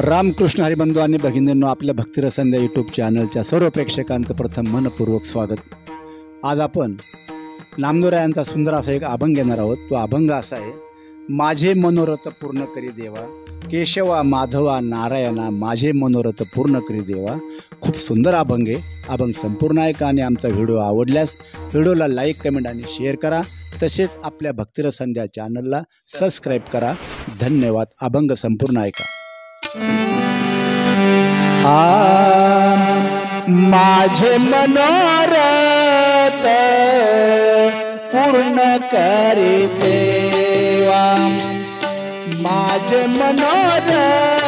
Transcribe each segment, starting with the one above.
रामकृष्ण हरिबंधू आणि भगिनींनो आपल्या भक्तिरसंध्या यूट्यूब चॅनलच्या सर्व प्रेक्षकांचं प्रथम मनपूर्वक स्वागत. आज आपण नामदोरा यांचा सुंदर असा एक अभंग घेणार आहोत. तो अभंग असा आहे माझे मनोरथ पूर्ण करी देवा केशवा माधवा नारायणा माझे मनोरथ पूर्ण करी देवा. खूप सुंदर अभंग आहे. अभंग संपूर्ण ऐका आणि आमचा व्हिडिओ आवडल्यास व्हिडिओला लाईक कमेंट आणि शेअर करा. तसेच आपल्या भक्तिरसंध्या चॅनलला सबस्क्राईब करा. धन्यवाद. अभंग संपूर्ण ऐका माझे मनोरथ पूर्ण करी देवा. माझे मनोरथ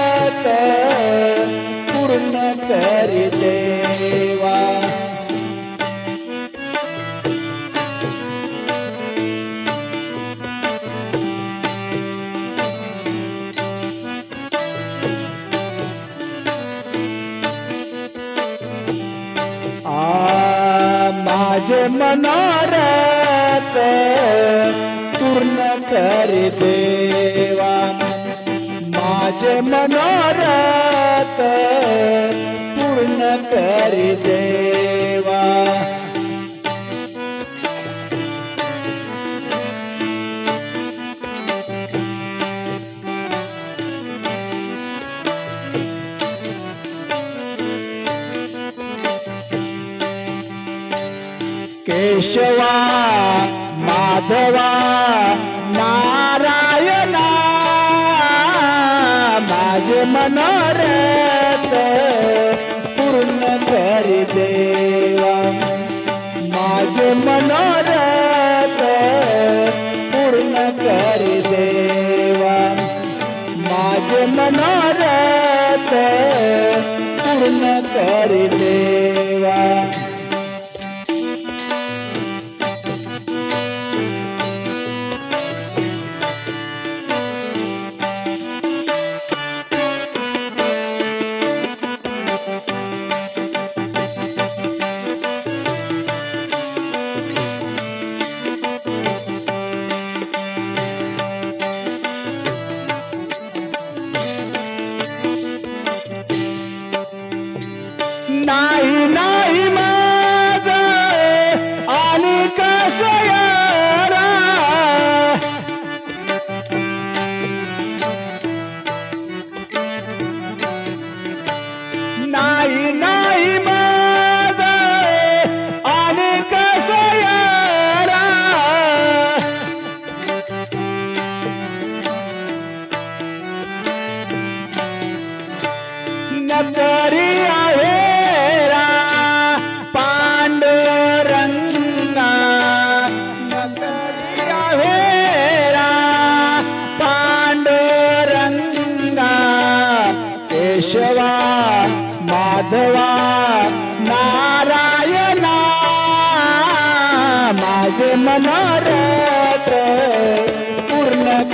तुझे मनारत पूर्ण करी देवा. माझे मनोरथ पूर्ण करी देवा. केशवा माधवा नारायणा माझे मनोरथ पूर्ण करी देवा. माझे मनोरथ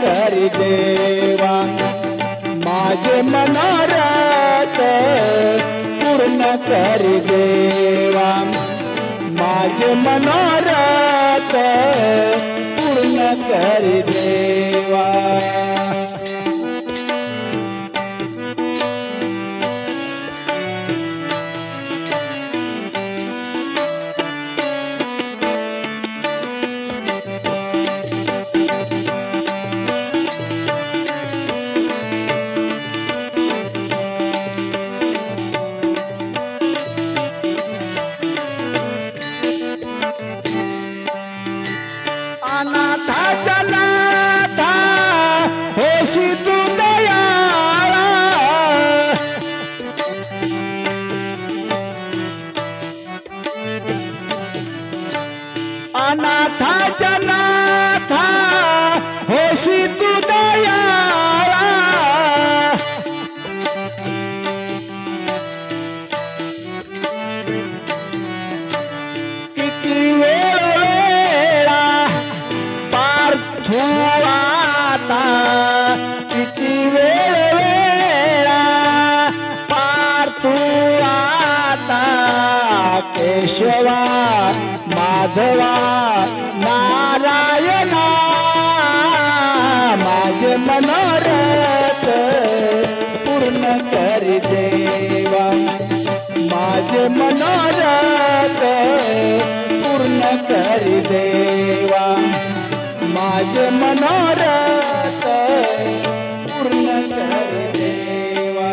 पूर्ण देवा माझे मनारत पूर्ण करी देवा. माझे मनारत पूर्ण करी देवा. करी देवा माझे मनोरथ पूर्ण करी देवा. माझे मनोरथ पूर्ण करी देवा.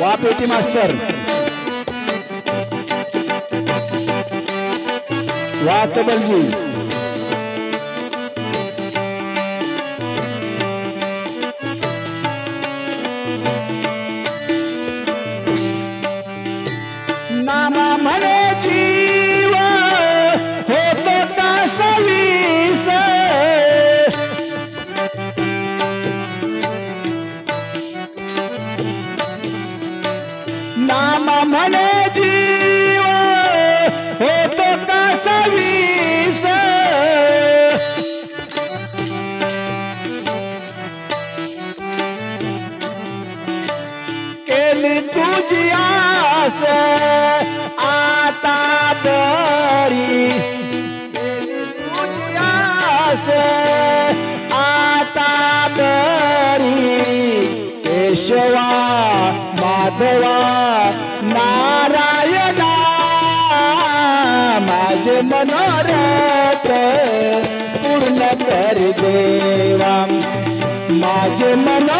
वा मास्तर. वा तबलजी नामा आस आता तरी केशवा माधवा नारायणा माझे मनोरथ पूर्ण कर देवा. माझे मनो